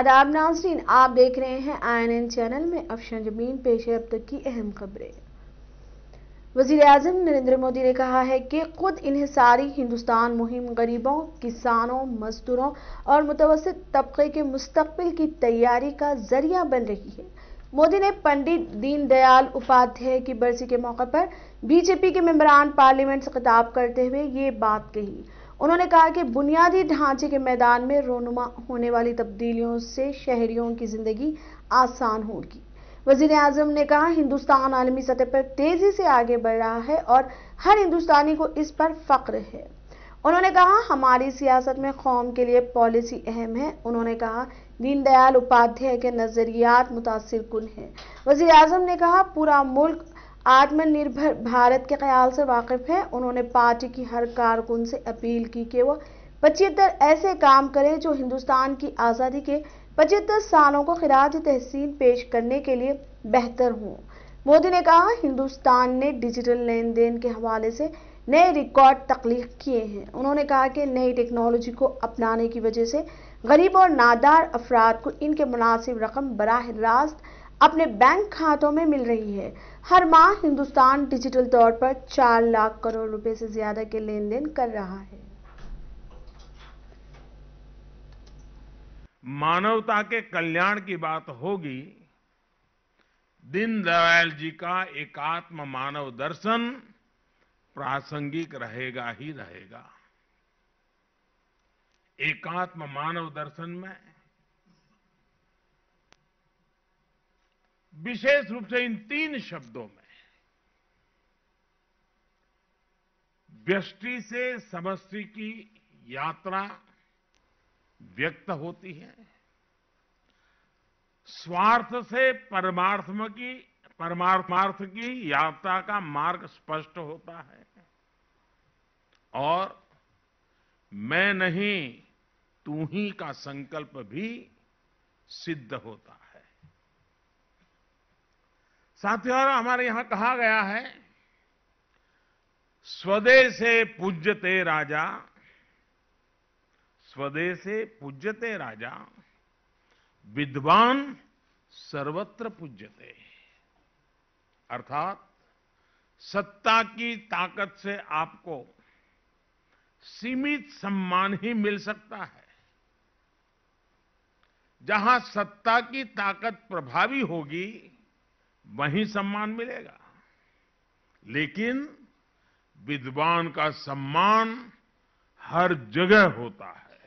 आदाब नाजरीन, आप देख रहे हैं आईएनएन चैनल में अफशन ज़मीन पेश है अब तक की अहम खबरें। वज़ीर अजम नरेंद्र मोदी ने कहा है कि खुद इन्हिसारी हिंदुस्तान मुहिम गरीबों, किसानों, मजदूरों और मुतवसत तबके के मुस्तबिल की तैयारी का ज़रिया बन रही है। मोदी ने पंडित दीनदयाल उपाध्याय की बरसी के मौके पर बीजेपी के मेंबरान पार्लियामेंट से खिताब करते हुए ये बात कही। उन्होंने कहा कि बुनियादी ढांचे के मैदान में रोनुमा होने वाली तब्दीलियों से शहरियों की ज़िंदगी आसान होगी। वज़ीर आज़म ने कहा, हिंदुस्तान आलमी सतह पर तेज़ी से आगे बढ़ रहा है और हर हिंदुस्तानी को इस पर फख्र है। उन्होंने कहा, हमारी सियासत में कौम के लिए पॉलिसी अहम है। उन्होंने कहा, दीनदयाल उपाध्याय के नजरियात मुतासर कुन है। वजी अजम ने कहा, पूरा मुल्क आत्मनिर्भर भारत के ख्याल से वाकिफ हैं। उन्होंने पार्टी की हर कारकुन से अपील की कि वो पचहत्तर ऐसे काम करें जो हिंदुस्तान की आज़ादी के पचहत्तर सालों को खराज तहसीन पेश करने के लिए बेहतर हों। मोदी ने कहा, हिंदुस्तान ने डिजिटल लेन देन के हवाले से नए रिकॉर्ड तख्लीक किए हैं। उन्होंने कहा कि नई टेक्नोलॉजी को अपनाने की वजह से गरीब और नादार अफराद को इनके मुनासिब रकम बराह रास्त अपने बैंक खातों में मिल रही है। हर माह हिंदुस्तान डिजिटल तौर पर चार लाख करोड़ रुपए से ज़्यादा के लेन देन कर रहा है। मानवता के कल्याण की बात होगी, दीनदयाल जी का एकात्म मानव दर्शन प्रासंगिक रहेगा ही रहेगा। एकात्म मानव दर्शन में विशेष रूप से इन तीन शब्दों में, व्यष्टि से समष्टि की यात्रा व्यक्त होती है, स्वार्थ से परमार्थ की परमार्थमार्थ की यात्रा का मार्ग स्पष्ट होता है। और मैं नहीं, तू ही का संकल्प भी सिद्ध होता। है साथियों हमारे यहाँ कहा गया है स्वदेश से पूज्यते राजा स्वदेश से पूज्यते राजा, विद्वान सर्वत्र पूज्यते। अर्थात, सत्ता की ताकत से आपको सीमित सम्मान ही मिल सकता है। जहाँ सत्ता की ताकत प्रभावी होगी वहीं सम्मान मिलेगा। लेकिन विद्वान का सम्मान हर जगह होता है।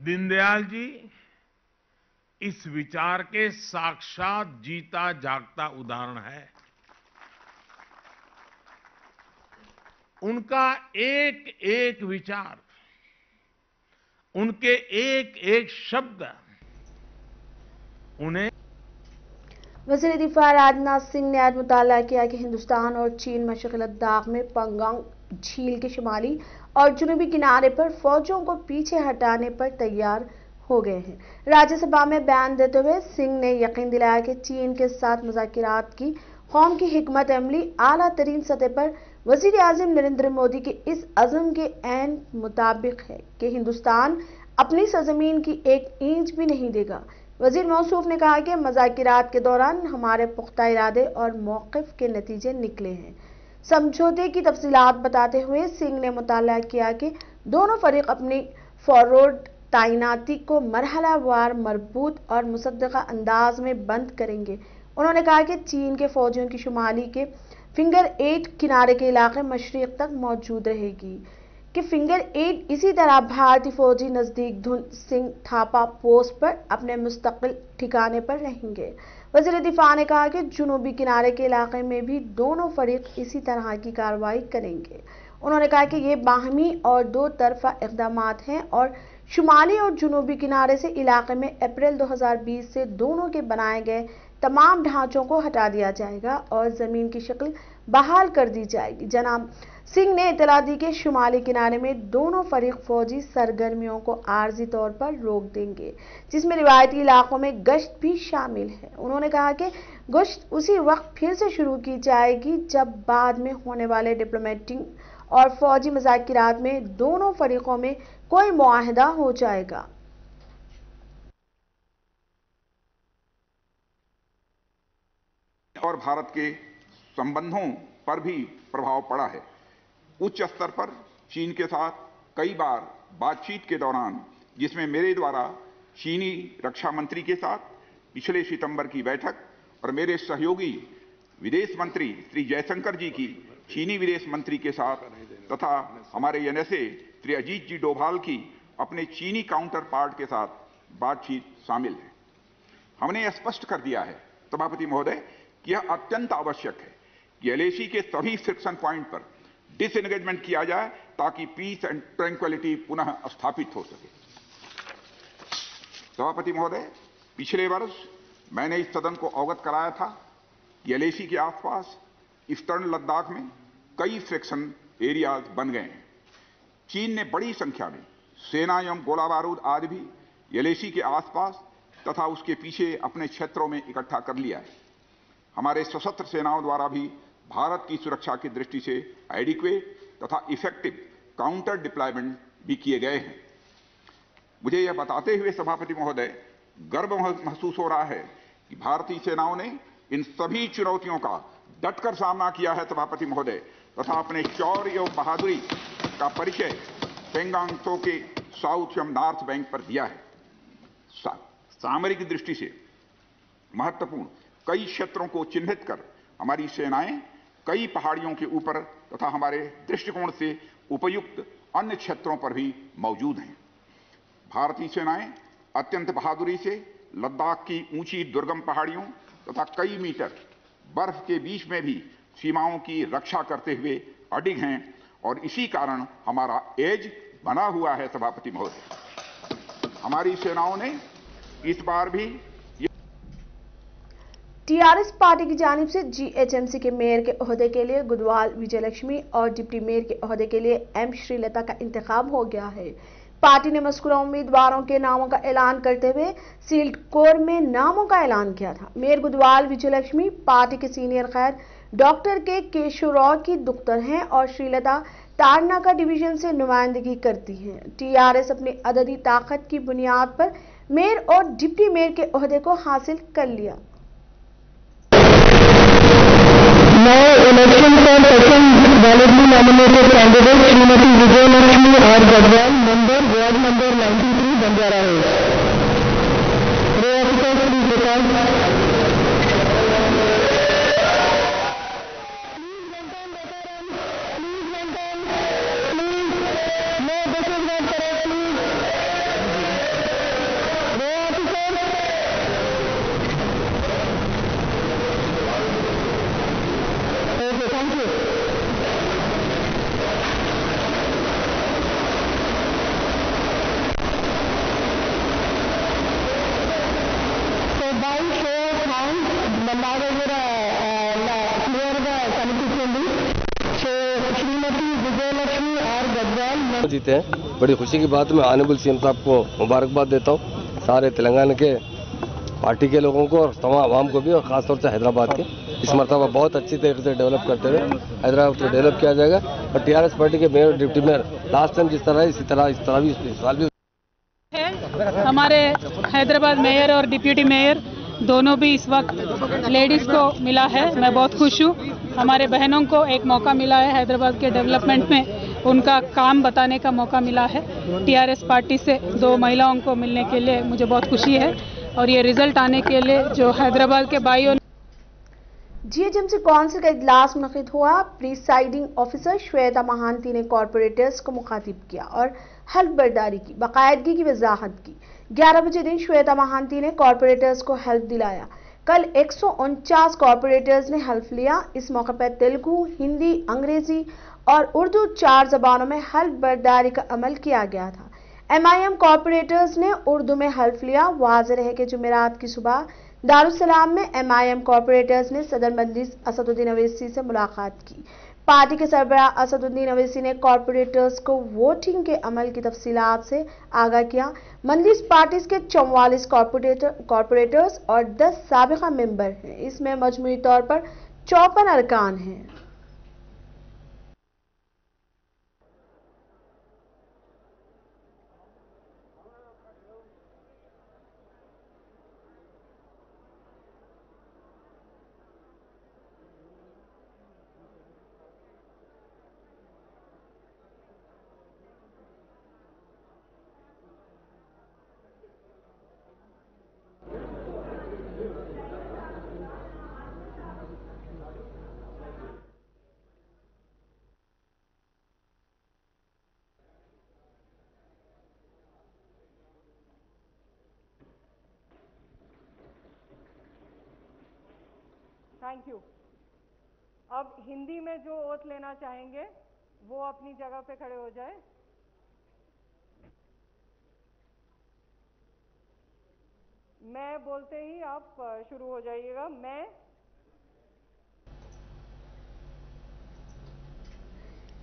दीनदयाल जी, इस विचार के साक्षात जीता जागता उदाहरण है। उनका एक एक विचार, उनके एक एक शब्द, उन्हें वज़ीर दिफा राजनाथ सिंह ने आज मुताला किया कि हिंदुस्तान और चीन मशरक लद्दाख में पंगांग झील के शुमाली और जुनूबी किनारे पर फौजों को पीछे हटाने पर तैयार हो गए हैं। राज्यसभा में बयान देते हुए सिंह ने यकीन दिलाया कि चीन के साथ मुजाकिरात की, कौम की हमत अमली, आला तरीन सतह पर वज़ीर अजम नरेंद्र मोदी के इस अज़म के मुताबिक है कि हिंदुस्तान अपनी सरजमीन की एक इंच भी नहीं देगा। वज़ीर मौसूफ ने कहा कि मजाकिरात के दौरान हमारे पुख्ता इरादे और मौकफ के नतीजे निकले हैं। समझौते की तफसीत बताते हुए सिंह ने मुताल किया कि दोनों फरीक अपनी फॉरवर्ड तैनाती को मरहलावार मरबूत और मुसदा अंदाज में बंद करेंगे। उन्होंने कहा कि चीन के फौजियों की शुमाली के फिंगर एट किनारे के इलाके मशरक तक मौजूद रहेगी। कि फिंगर एट इसी तरह भारतीय फौजी नज़दीक धुन सिंह थापा पोस्ट पर अपने मुस्तकिल ठिकाने पर रहेंगे। वज़ीर दिफा ने कहा कि जुनूबी किनारे के इलाके में भी दोनों फरीक इसी तरह की कार्रवाई करेंगे। उन्होंने कहा कि ये बाहमी और दो तरफा इकदाम हैं और शुमाली और जुनूबी किनारे से इलाके में अप्रैल 2020 से दोनों के बनाए गए तमाम ढांचों को हटा दिया जाएगा और ज़मीन की शक्ल बहाल कर दी जाएगी। जनाब सिंह ने इतला दी कि शुमाली किनारे में दोनों फरीक फौजी सरगर्मियों को आर्जी तौर पर रोक देंगे, जिसमें रिवायती इलाकों में गश्त भी शामिल है। उन्होंने कहा कि गश्त उसी वक्त फिर से शुरू की जाएगी जब बाद में होने वाले डिप्लोमेटिक और फौजी मज़ाक में दोनों फरीकों में कोई माहदा हो जाएगा। और भारत के संबंधों पर भी प्रभाव पड़ा है। उच्च स्तर पर चीन के साथ कई बार बातचीत के दौरान, जिसमें मेरे द्वारा चीनी रक्षा मंत्री के साथ पिछले सितंबर की बैठक और मेरे सहयोगी विदेश मंत्री श्री जयशंकर जी की चीनी विदेश मंत्री के साथ तथा हमारे एनएसए श्री अजीत जी डोभाल की अपने चीनी काउंटर पार्ट के साथ बातचीत शामिल है। हमने स्पष्ट कर दिया है, सभापति महोदय, कि यह अत्यंत आवश्यक है कि एलएसी के सभी फ्रिक्शन पॉइंट पर डिसएंगेजमेंट किया जाए ताकि पीस एंड ट्रैंक्विलिटी पुनः स्थापित हो सके। सभापति महोदय, पिछले वर्ष मैंने इस सदन को अवगत कराया था कि एलएसी के आसपास ईस्टर्न लद्दाख में कई फ्रिक्शन एरियाज़ बन गए हैं। चीन ने बड़ी संख्या में सेना एवं गोला बारूद आदि भी एलएसी के आसपास तथा उसके पीछे अपने क्षेत्रों में इकट्ठा कर लिया है। हमारे सशस्त्र सेनाओं द्वारा भी भारत की सुरक्षा की दृष्टि से एडिक्वेट तथा इफ़ेक्टिव काउंटर डिप्लॉयमेंट भी किए गए हैं। मुझे यह बताते हुए सभापति महोदय गर्व महसूस हो रहा है कि भारतीय सेनाओं ने इन सभी चुनौतियों का डटकर सामना किया है सभापति महोदय तथा अपने शौर्य एवं बहादुरी का परिचय पेंगांग के साउथ एवं नॉर्थ बैंक पर दिया है। सा, सामरिक दृष्टि से महत्वपूर्ण कई क्षेत्रों को चिन्हित कर हमारी सेनाएँ कई पहाड़ियों के ऊपर तथा हमारे दृष्टिकोण से उपयुक्त अन्य क्षेत्रों पर भी मौजूद हैं। भारतीय सेनाएँ अत्यंत बहादुरी से लद्दाख की ऊँची दुर्गम पहाड़ियों तथा कई मीटर बर्फ़ के बीच में भी सीमाओं की रक्षा करते हुए अडिग हैं और इसी कारण हमारा एज बना हुआ है सभापति महोदय। हमारी सेनाओं ने इस बार भी टीआरएस पार्टी की जानब से जीएचएमसी के मेयर के अहदे के लिए गुदवाल विजयलक्ष्मी और डिप्टी मेयर के अहदे के लिए एम श्रीलता का इंतखाब हो गया है। पार्टी ने मस्कुरा उम्मीदवारों के नामों का ऐलान करते हुए सील्ड कोर में नामों का ऐलान किया था। मेयर गुदवाल विजयलक्ष्मी, पार्टी के सीनियर खैर डॉक्टर के केशव की दुख्तर हैं और श्रीलता तारनाका डिवीज़न से नुमाइंदगी करती हैं। टीआरएस अपनी अददी ताकत की बुनियाद पर मेयर और डिप्टी मेयर के अहदे को हासिल कर लिया। Election for second validly nominated candidate Shrimati Vijayalakshmi और गढ़वाल मंदिर वार्ड नंबर 93 बंजारा है जीते हैं। बड़ी खुशी की बात मैं आनेबल सीएम साहब को मुबारकबाद देता हूँ। सारे तेलंगाना के पार्टी के लोगों को और तमाम आवाम को भी और खासतौर से हैदराबाद के। इस मरतबा बहुत अच्छी तरीके से डेवलप करते हुए हैदराबाद को डेवलप किया जाएगा। और टीआरएस पार्टी के mayor deputy mayor last time जिस तरह इसी तरह इस तरह भी इस साल भी है। हमारे हैदराबाद मेयर और डिप्यूटी मेयर दोनों भी इस वक्त लेडीज़ को मिला है। मैं बहुत खुश हूँ। हमारे बहनों को एक मौका मिला है हैदराबाद के डेवलपमेंट में। उनका काम बताने का मौका मिला है। टीआरएस पार्टी से दो महिलाओं को मिलने के लिए मुझे बहुत खुशी है और ये रिज़ल्ट आने के लिए जो हैदराबाद के भाइयों जीएचएमसी काउंसिल का इजलास मुनद हुआ। प्रिसाइडिंग ऑफिसर श्वेता महांती ने कॉरपोरेटर्स को मुखातिब किया और हल्फ बर्दारी की, बाकायदगी की वजाहत की। ग्यारह बजे दिन श्वेता महांती ने कॉरपोरेटर्स को हेल्प दिलाया। कल एक कॉरपोरेटर्स ने हेल्प लिया। इस मौके पर तेलुगु, हिंदी, अंग्रेज़ी और उर्दू चार जबानों में हल्फ बर्दारी का अमल किया गया था। एमआईएम कॉरपोरेटर्स ने उर्दू में हल्फ लिया। वाज रहे कि जुमेरात की सुबह दारुसलाम में एमआईएम कॉरपोरेटर्स ने सदर मंदिर असदुद्दीन अवैसी से मुलाकात की। पार्टी के सरबराह असदुद्दीन अवैसी ने कॉरपोरेटर्स को वोटिंग के अमल की तफसीलात से आगाह किया। मंदिर पार्टीज़ के चौवालीस कॉरपोरेटर कॉरपोरेटर्स और 10 सबका मेंबर हैं। इसमें मजमूरी तौर पर चौपन अरकान हैं। थैंक यू अब हिंदी में जो ओथ लेना चाहेंगे, वो अपनी जगह पे खड़े हो जाए। मैं बोलते ही आप शुरू हो जाइएगा। मैं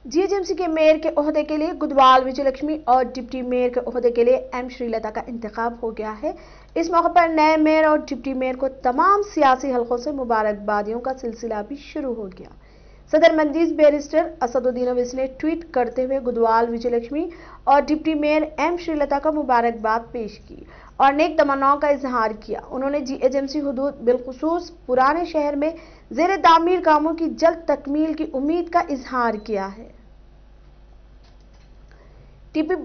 जीएचएमसी के मेयर के अहदे के लिए गुदवाल विजयलक्ष्मी और डिप्टी मेयर के अहदे के लिए एम श्रीलता का इंतखाब हो गया है। इस मौके पर नए मेयर और डिप्टी मेयर को तमाम सियासी हलकों से मुबारकबादियों का सिलसिला भी शुरू हो गया। सदर मंदीज बैरिस्टर असदुद्दीन अवैसी ने ट्वीट करते हुए गुदवाल विजयलक्ष्मी और डिप्टी मेयर एम श्रीलता का मुबारकबाद पेश की और नेक तमन्नाओं का इजहार किया। उन्होंने जी जीएचएमसी हदूद बिलखसूस पुराने शहर में जेर तामीर कामों की जल्द तकमील की उम्मीद का इजहार किया है। टीपी,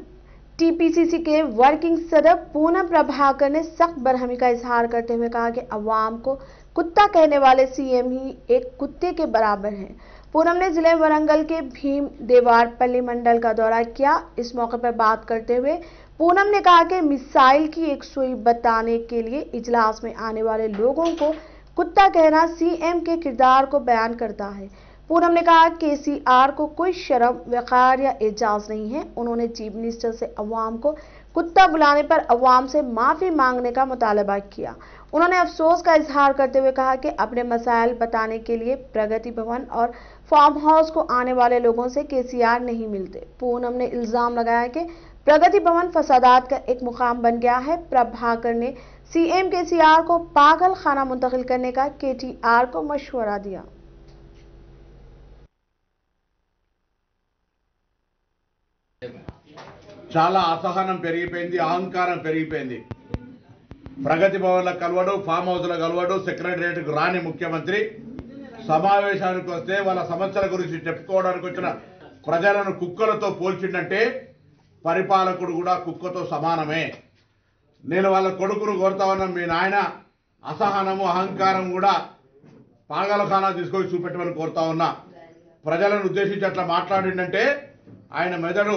टीपीसीसी के वर्किंग सदर पूनम प्रभाकर ने सख्त बरहमी का इजहार करते हुए कहा कि अवाम को कुत्ता कहने वाले सीएम ही एक कुत्ते के बराबर हैं। पूनम ने ज़िले वरंगल के भीम देवार पल्ली मंडल का दौरा किया। इस मौके पर बात करते हुए पूनम ने कहा कि मिसाइल की एक सुई बताने के लिए इजलास में आने वाले लोगों को कुत्ता कहना सीएम के किरदार को बयान करता है। पूनम ने कहा के सी आर को कोई शर्म, वकार या एजाज नहीं है। उन्होंने चीफ मिनिस्टर से अवाम को कुत्ता बुलाने पर अवाम से माफ़ी मांगने का मुतालबा किया। उन्होंने अफसोस का इजहार करते हुए कहा कि अपने मसाइल बताने के लिए प्रगति भवन और फार्म हाउस को आने वाले लोगों से केसीआर नहीं मिलते। पूनम ने इल्ज़ाम लगाया कि प्रगति भवन फसादात का एक मुकाम बन गया है। प्रभाकर ने सीएम केसीआर को पागल खाना मुंतकिल करने का केटीआर को मशवरा दिया। చాలా అసహనం పెరిగిపోయింది అహంకారం పెరిగిపోయింది. ప్రగతి భవన్లో కలవడు ఫామ్ హౌస్లో కలవడు సెక్రటరియట్కు రాని ముఖ్యమంత్రి. సమావేశానికి వస్తే వాళ్ళ సమస్యల గురించి చెప్పుకోవడానికి వచ్చిన ప్రజలను కుక్కలతో పోల్చిండంటే పరిపాలకుడు కూడా కుక్కతో సమానమే. నేను వాళ్ళ కొడుకును కోరుతా ఉన్నా మీ నాయన అసహనము అహంకారం కూడా పాగలఖానా తీసుకొని చూపెట్టమని కోరుతా ఉన్నా. ప్రజలను ఉద్దేశించి అట్లా మాట్లాడిండంటే ఆయన మెదడు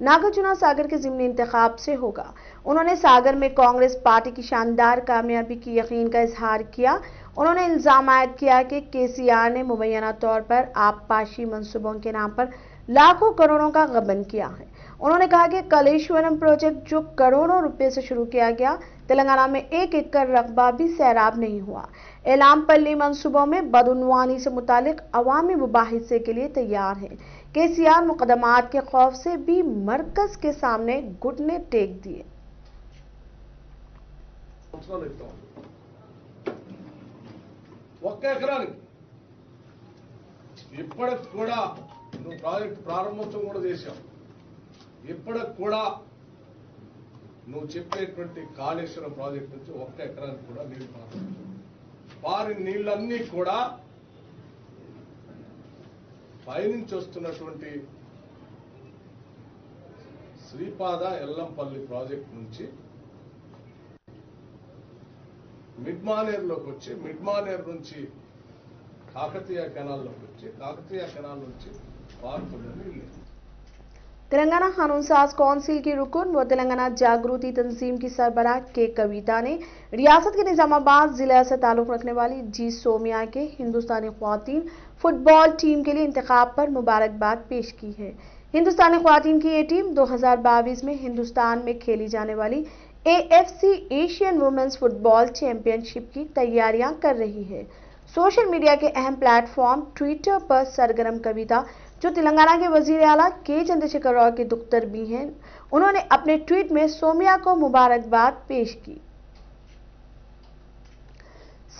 नागार्जुना सागर के जिमनी इंतखाब से होगा। उन्होंने सागर में कांग्रेस पार्टी की शानदार कामयाबी की यकीन का इजहार किया। उन्होंने इल्ज़ाम आयद किया कि केसीआर ने मुबैना तौर पर आबपाशी मनसूबों के नाम पर लाखों करोड़ों का गबन किया है। उन्होंने कहा कि कलेश्वरम प्रोजेक्ट जो करोड़ों रुपए से शुरू किया गया तेलंगाना में एक एकड़ रकबा भी सैराब नहीं हुआ एलामपल्ली मंसूबों में बदउनवानी से मुतालिक अवामी मुबाहिसे के लिए तैयार है केसीआर मुकदमात के खौफ से भी मरकज के सामने घुटने टेक दिए సంవత్సరాలు ఇస్తాం ఒక్క ఎకరానికి ఇప్పటికి కూడా నువ్వు ప్రాజెక్ట్ ప్రారంభోత్సవం కూడా చేశావు ఇప్పటికి కూడా నువ్వు చెప్పేటువంటి కాళేశ్వరం ప్రాజెక్ట్ నుంచి ఒక్క ఎకరానికి కూడా నీళ్ళు పారు పారి నీళ్ళన్నీ కూడా పైనుంచి వస్తున్నటువంటి శ్రీపాద ఎల్లంపల్లి ప్రాజెక్ట్ నుంచి మిడ్మానేర్లోకి వచ్చి మిడ్మానేర్ నుంచి కాకతీయ కెనాల్లోకి వచ్చి కాకతీయ కెనాల్ నుంచి పారుతున్న నీళ్ళు. तेलंगाना कानून साज कौंसिल की रुकन व तेलंगाना जागृति तंजीम की सरबराह के कविता ने रियासत के निजामाबाद जिला से ताल्लुक रखने वाली जी सोमिया के हिंदुस्तानी खातन फुटबॉल टीम के लिए इंतखाब पर मुबारकबाद पेश की है। हिंदुस्तानी खातन की ये टीम 2022 में हिंदुस्तान में खेली जाने वाली AFC Asian women's football championship की तैयारियाँ कर रही है। सोशल मीडिया के अहम प्लेटफॉर्म ट्विटर पर सरगर्म कविता, जो तेलंगाना के वज़ीर आला के चंद्रशेखर राव के दुख्तर भी हैं, उन्होंने अपने ट्वीट में सोमिया को मुबारकबाद पेश की।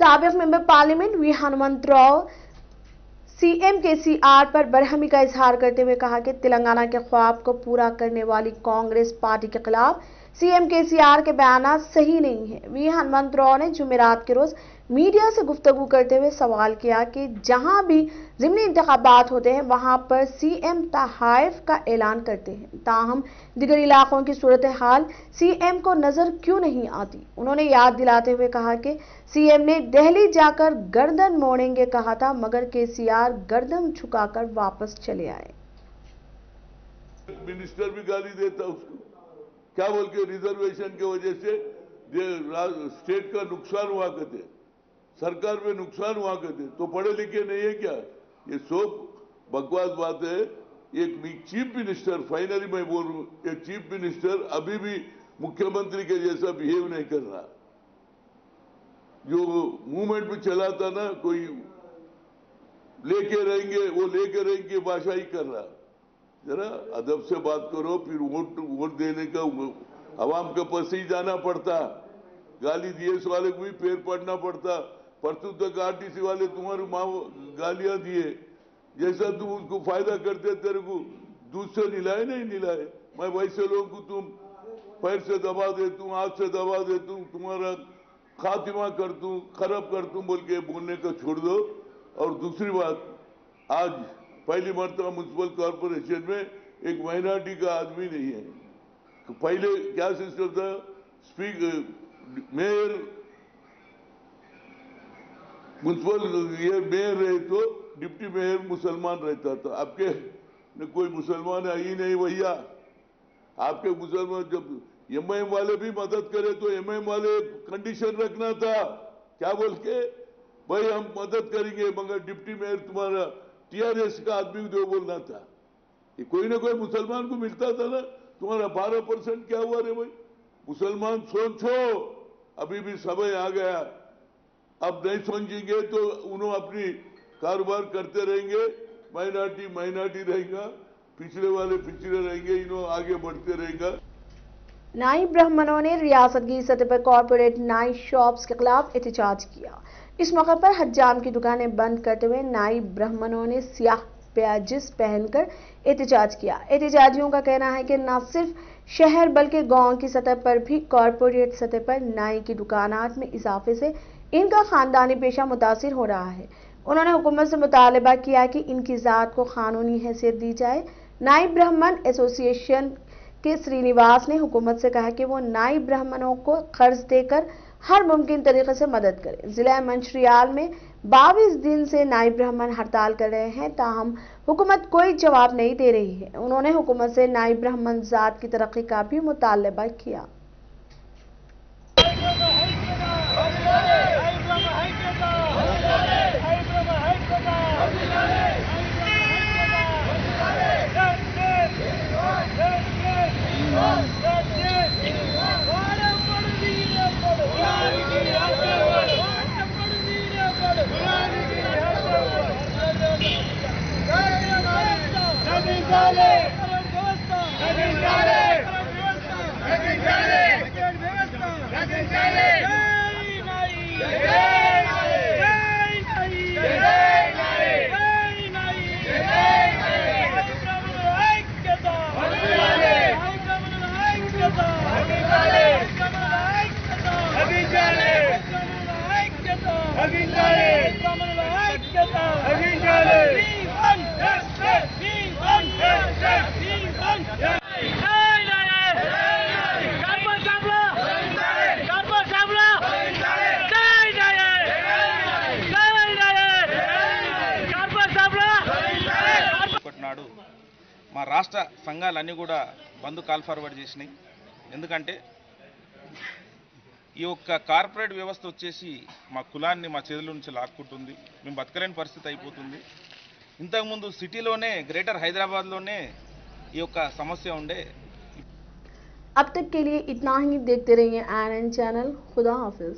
सबक member parliament V Hanumantha Rao, CM K CR पर बरहमी का इजहार करते हुए कहा कि तेलंगाना के ख्वाब को पूरा करने वाली कांग्रेस पार्टी के खिलाफ सीएम के सीआर के बयान सही नहीं है। वी हनुमंत राव ने जुमेरात के रोज मीडिया से गुफ्तगू करते हुए सवाल किया कि जहाँ भी ज़िमनी इंतखाबात होते हैं, वहाँ पर सीएम तहाइफ का ऐलान करते हैं। ताहम, दिगर इलाकों की सूरत हाल सीएम को नज़र क्यों नहीं आती? उन्होंने याद दिलाते हुए कहा कि सीएम ने दिल्ली जाकर गर्दन मोड़ेंगे कहा था, मगर के सी आर गर्दन झुकाकर वापस चले आए। मिनिस्टर भी गाली देता उसको। क्या बोल के रिजर्वेशन की वजह से स्टेट का नुकसान हुआ करते सरकार में नुकसान हुआ करते तो पढ़े लिखे नहीं है क्या? ये सब बकवास बात है। एक चीफ मिनिस्टर, फाइनली मैं बोल रहा एक चीफ मिनिस्टर अभी भी मुख्यमंत्री के जैसा बिहेव नहीं कर रहा। जो मूवमेंट में चला था ना, कोई लेके रहेंगे, वो लेके रहेंगे भाषा ही कर रहा। जरा अदब से बात करो, फिर वोट वोट देने का आवाम के पास ही जाना पड़ता। गाली डीएस वाले को भी पेड़ पड़ना पड़ता। परसों तक आरटीसी वाले तुम्हारे माँ गालियाँ दिए। जैसा तुम उसको फ़ायदा करते तेरे को से निलाए नहीं निलाए। मैं वैसे लोगों को तुम पैर से दबा दे तू हाथ से दबा दे तू तुम्हारा खातिमा कर तू खराब कर तू बोल के बोलने का छोड़ दो। और दूसरी बात, आज पहली मरतबा म्यूनसिपल कॉरपोरेशन में एक माइनॉरिटी का आदमी नहीं है। तो पहले क्या सिस्टम था? स्पीक मेयर म्यूनसिपल मेयर रहे तो डिप्टी मेयर मुसलमान रहता था। आपके कोई मुसलमान है, ही नहीं भैया। आपके मुसलमान जब एमआईएम वाले भी मदद करे तो एमआईएम वाले कंडीशन रखना था। क्या बोल के? भाई, हम मदद करेंगे, मगर डिप्टी मेयर तुम्हारा टीआरएस का आदमी दो बोलना था। ये कोई ना कोई मुसलमान को मिलता था ना। तुम्हारा बारह परसेंट क्या हुआ रे भाई? मुसलमान सोचो। अभी भी समय आ गया। अब नहीं समझेंगे तो उन्होंने अपनी कारोबार करते रहेंगे, माइनॉरिटी माइनॉरिटी रहेगा पिछड़े वाले पिछड़े रहेंगे, इन्हों आगे बढ़ते रहेगा। नाई ब्राह्मणों ने रियासत की सतह पर कॉरपोरेट नाई शॉप्स के खिलाफ एहतजाज किया। इस मौके पर हजाम की दुकानें बंद करते हुए नाई ब्राह्मणों ने सियाह प्याजिस पहनकर एहतजाज किया। एहतजाजियों का कहना है कि न सिर्फ़ शहर बल्कि गाँव की सतह पर भी कॉरपोरेट सतह पर नाई की दुकानात में इजाफे से इनका खानदानी पेशा मुतासर हो रहा है। उन्होंने हुकूमत से मुतालबा किया कि इनकी ज़ात को कानूनी हैसियत दी जाए। नाई ब्राह्मण एसोसिएशन के श्रीनिवास ने हुकूमत से कहा कि वो नाई ब्राह्मणों को कर्ज देकर हर मुमकिन तरीके से मदद करें। जिला मंशरियाल में 22 दिन से नाई ब्राह्मण हड़ताल कर रहे हैं, ताहम हुकूमत कोई जवाब नहीं दे रही है। उन्होंने हुकूमत से नाई ब्राह्मण जात की तरक्की का भी मुतालबा किया। Nadie sale! ¡Nadie sale! నాడు మా రాష్ట్ర సంఘాలన్నీ కూడా బంద్ కాల్ ఫార్వర్డ్ చేసినాయి ఎందుకంటే ఈ యొక్క కార్పొరేట్ వ్యవస్థ వచ్చేసి మా కులాన్ని మా చేతుల నుంచి లాక్కుంటుంది మేము బతకలేని పరిస్థితి అయిపోతుంది ఇంతకుముందు సిటీలోనే గ్రేటర్ హైదరాబాద్లోనే ఈ యొక్క సమస్య ఉండే अब तक के लिए इतना ही देखते रहिए एन चैनल खुदा हाफिज